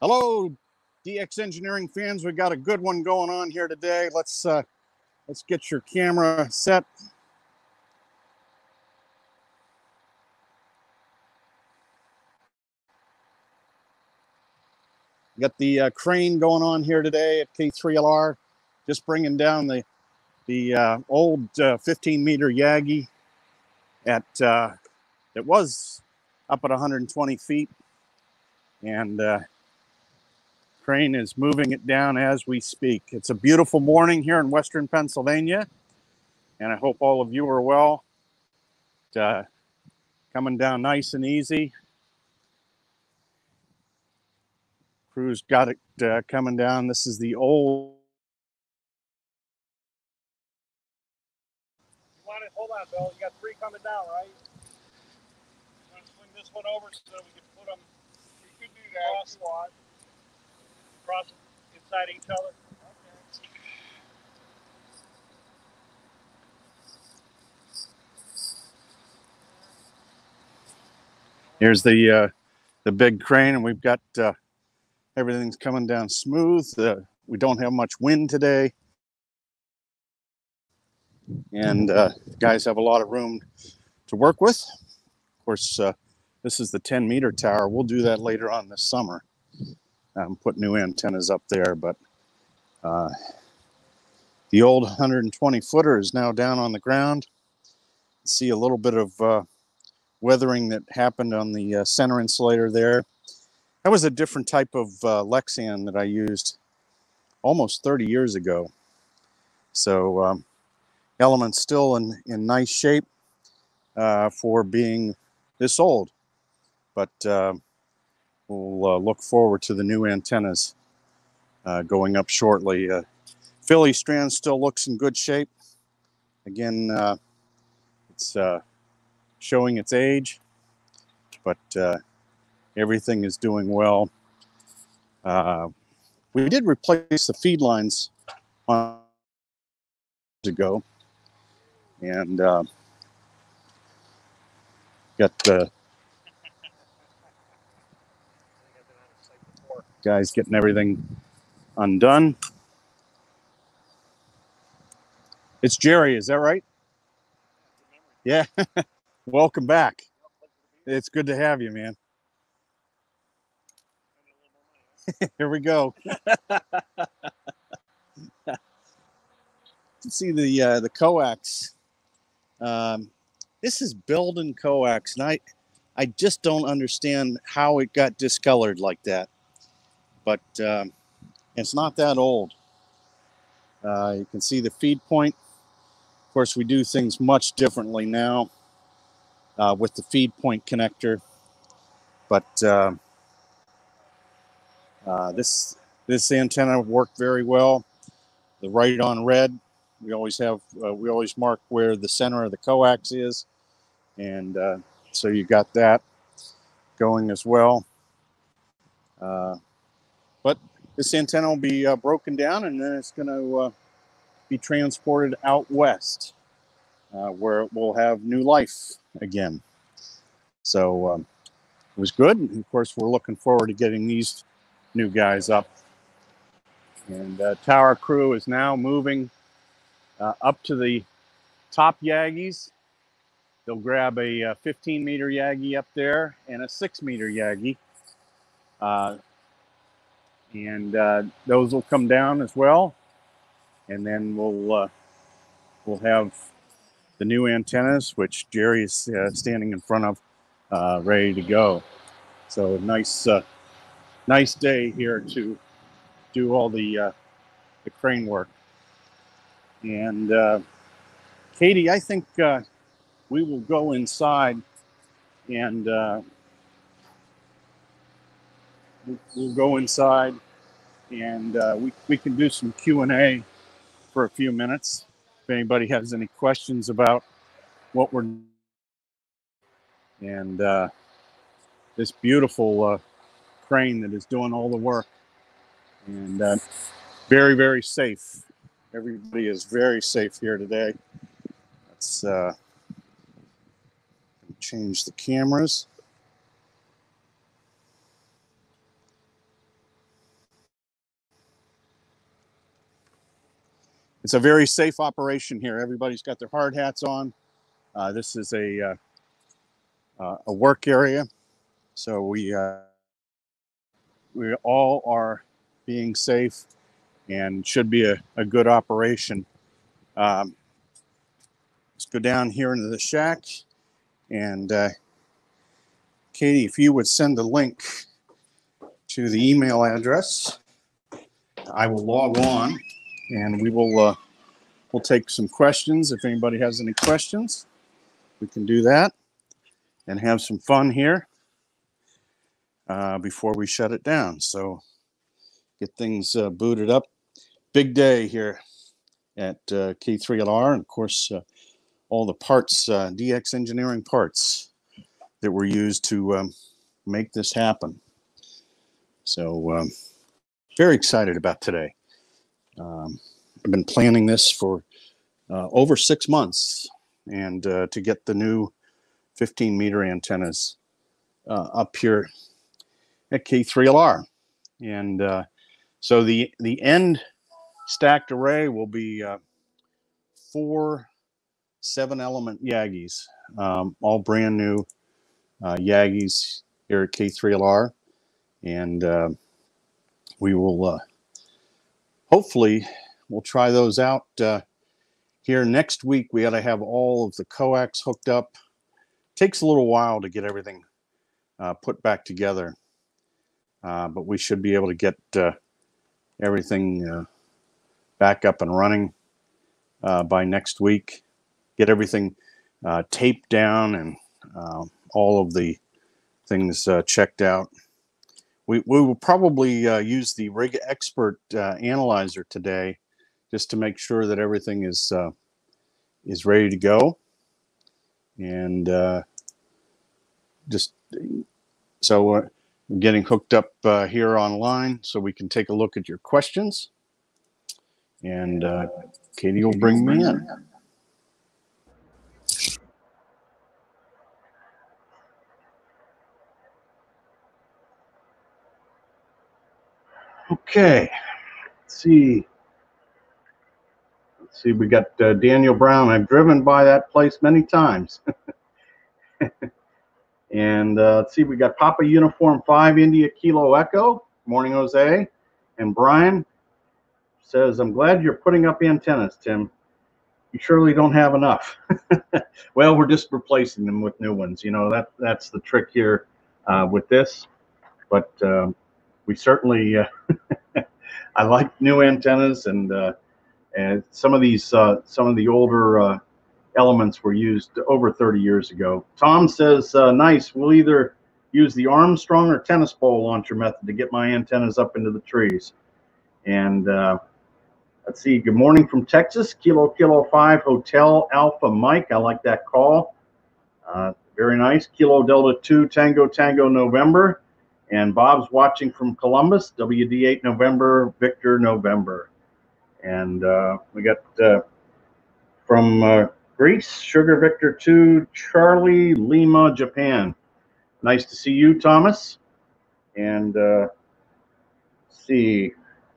Hello, DX Engineering fans. We got a good one going on here today. Let's uh, let's get your camera set. Got the uh, crane going on here today at K3LR, just bringing down the the uh, old uh, 15 meter Yagi at uh, it was up at 120 feet, and uh, crane is moving it down as we speak. It's a beautiful morning here in Western Pennsylvania, and I hope all of you are well. Uh, coming down nice and easy. Crew's got it uh, coming down. This is the old. You want it? Hold on, Bill. You got three coming down, right? You want to swing this one over so that we can put them You could do that. cross squat, cross inside each other. Here's the uh, the big crane, and we've got uh, everything's coming down smooth. Uh, we don't have much wind today, and uh, guys have a lot of room to work with. Of course, uh, this is the 10 meter tower. We'll do that later on this summer. Um, put new antennas up there, but uh, the old 120 footer is now down on the ground. See a little bit of uh, weathering that happened on the uh, center insulator there. That was a different type of uh, Lexan that I used almost 30 years ago. So um, element's still in, in nice shape uh, for being this old. But uh, we'll uh, look forward to the new antennas uh, going up shortly. Uh, Phillystran still looks in good shape. Again, uh, it's uh, showing its age, but uh, everything is doing well. We did replace the feed lines on to go, and got the guys getting everything undone. It's Jerry, is that right? Yeah. Welcome back. It's good to have you, man. Here we go. See the uh, the coax. Um, this is Belden coax, and I I just don't understand how it got discolored like that. But um, it's not that old. Uh, you can see the feed point. Of course, we do things much differently now uh, with the feed point connector. But uh, uh, this this antenna worked very well. The right on red, we always have uh, we always mark where the center of the coax is, and uh, so you got that going as well. But this antenna will be uh, broken down, and then it's going to uh, be transported out west, uh, where it will have new life again. So um, it was good. And of course, we're looking forward to getting these new guys up. And uh, tower crew is now moving uh, up to the top Yagis. They'll grab a, uh 15 meter Yagi up there and a six meter Yagi. Uh, and uh, those will come down as well. And then we'll uh, we'll have the new antennas, which Jerry is uh, standing in front of, uh, ready to go. So nice, uh, nice day here to do all the uh, the crane work. And Katie, I think we will go inside and we'll- go inside and uh, we, we can do some Q&A for a few minutes. If anybody has any questions about what we're and uh, this beautiful uh, crane that is doing all the work. And uh, very very safe. Everybody is very safe here today. Let's uh, change the cameras it's a very safe operation here. Everybody's got their hard hats on. Uh, this is a uh, uh, a work area, so we uh, we all are being safe and should be a, a good operation. Um, let's go down here into the shack and uh, Katie, if you would send the link to the email address, I will log on and we will uh, we'll take some questions. If anybody has any questions, we can do that and have some fun here uh, before we shut it down. So get things uh, booted up. Big day here at uh, K3LR, and of course, uh, all the parts, uh, DX engineering parts that were used to um, make this happen. So, um, very excited about today. Um, I've been planning this for uh, over six months, and uh, to get the new 15 meter antennas uh, up here at K3LR, and uh, so the the end stacked array will be uh, four seven element Yagis, um, all brand new uh, Yagis here at K3LR, and we will hopefully we'll try those out uh, here next week. We got to have all of the coax hooked up. Takes a little while to get everything uh, put back together, uh, but we should be able to get everything back up and running by next week. Get everything taped down and all of the things uh, checked out. We, we will probably uh, use the RigExpert uh, analyzer today just to make sure that everything is uh, is ready to go. And uh, just so we're getting hooked up uh, here online so we can take a look at your questions. And Katie will bring me in. Okay, let's see. Let's see, we got uh, Daniel Brown. I've driven by that place many times. and uh, let's see, we got Papa Uniform 5 India Kilo Echo. Morning, Jose. And Brian says, I'm glad you're putting up antennas, Tim. You surely don't have enough. well, we're just replacing them with new ones. You know, that that's the trick here uh, with this. But um, we certainly uh, I like new antennas and uh, and some of these uh, some of the older uh, elements were used over 30 years ago. Tom says, uh, "Nice. We'll either use the Armstrong or tennis ball launcher method to get my antennas up into the trees." And uh, let's see. Good morning from Texas, Kilo Kilo Five Hotel Alpha Mike. I like that call. very nice. Kilo Delta Two Tango Tango November. And Bob's watching from Columbus, WD8 November, Victor November. And uh, we got uh, from uh, Greece, Sugar Victor 2, Charlie Lima, Japan. Nice to see you, Thomas. And uh, see,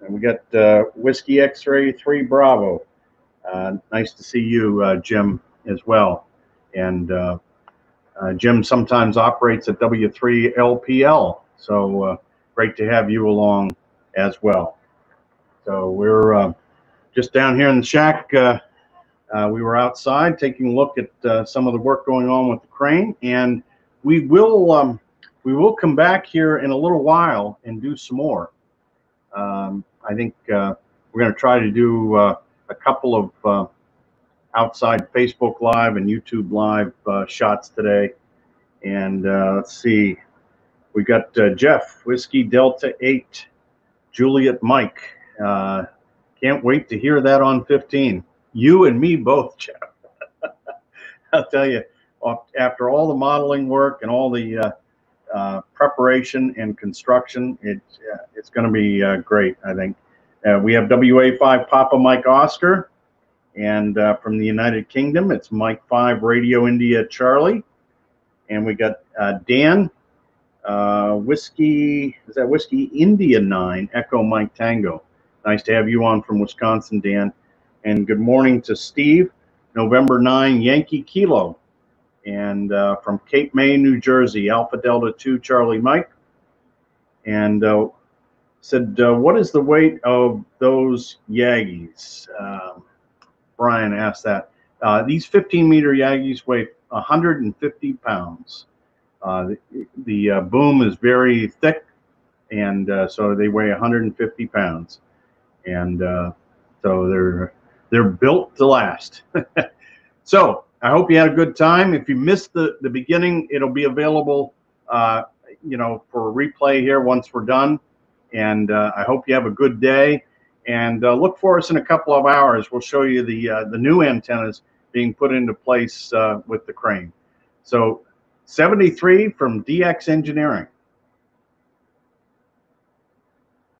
and we got uh, Whiskey X-Ray 3 Bravo. Uh, nice to see you, Jim, as well. And Jim sometimes operates at W3LPL so uh, great to have you along as well. So we're uh, just down here in the shack. Uh, uh we were outside taking a look at uh, some of the work going on with the crane, and we will um, we will come back here in a little while and do some more. Um, I think uh, we're going to try to do a couple of outside Facebook Live and YouTube Live shots today. And let's see, we got uh, Jeff, Whiskey Delta 8, Juliet Mike. Uh, can't wait to hear that on 15. You and me both, Jeff. I'll tell you, after all the modeling work and all the uh, uh, preparation and construction, it, it's going to be uh, great, I think. Uh, we have WA5 Papa Mike Oscar, and from the United Kingdom, it's Mike 5 Radio India Charlie. And we got Dan uh, whiskey, is that Whiskey India 9, Echo Mike Tango. Nice to have you on from Wisconsin, Dan. And good morning to Steve, November 9 Yankee Kilo. And uh, from Cape May, New Jersey, Alpha Delta 2 Charlie Mike. And uh, said, uh, What is the weight of those Yagis? Um, Brian asked that. Uh, these 15 meter Yagis weigh 150 pounds. Uh, the the uh, boom is very thick, and uh, so they weigh 150 pounds, and so they're they're built to last. so I hope you had a good time. If you missed the the beginning, it'll be available, uh, you know, for replay here once we're done. And uh, I hope you have a good day. And uh, look for us in a couple of hours. We'll show you the the new antennas being put into place with the crane. So 73 from DX Engineering.